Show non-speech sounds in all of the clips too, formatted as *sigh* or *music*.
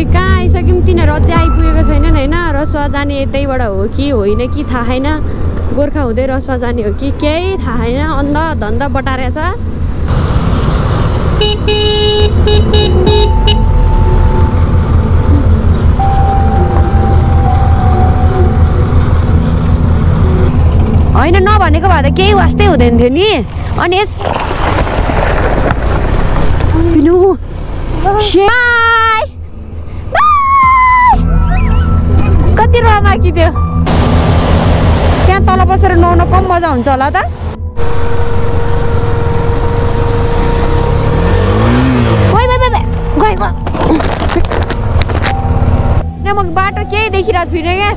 तिनीहरू अझै आइपुगेको छैनन् होइन? रसुवा जाने यतैबाट हो कि होइन कि थाहा छैन? गोर्खा हुँदै रसुवा जाने हो कि केही थाहा छैन? अन्ध धन्दा बटारेछ। होइन नभनेको भए त केही वास्तै हुँदैन थियो नि। अनि यस *laughs* कति रमाकी थियो त्यहाँ तल बसेर नुहाउन कम मजा हुन्छ होला त। म बाटो केही देखिरहेको छुइनँ क्या।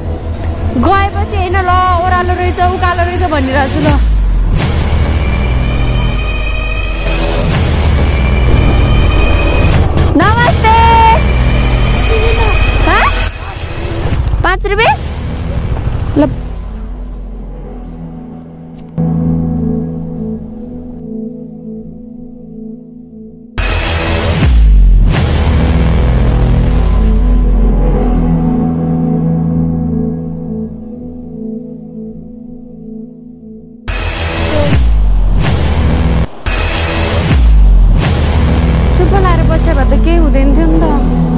गएपछि होइन ल ओह्रालो रहेछ उकालो रहेछ भनिरहेको छु ल। पाँच रुपियाँ बस्यो केही हुँदैन थियो नि त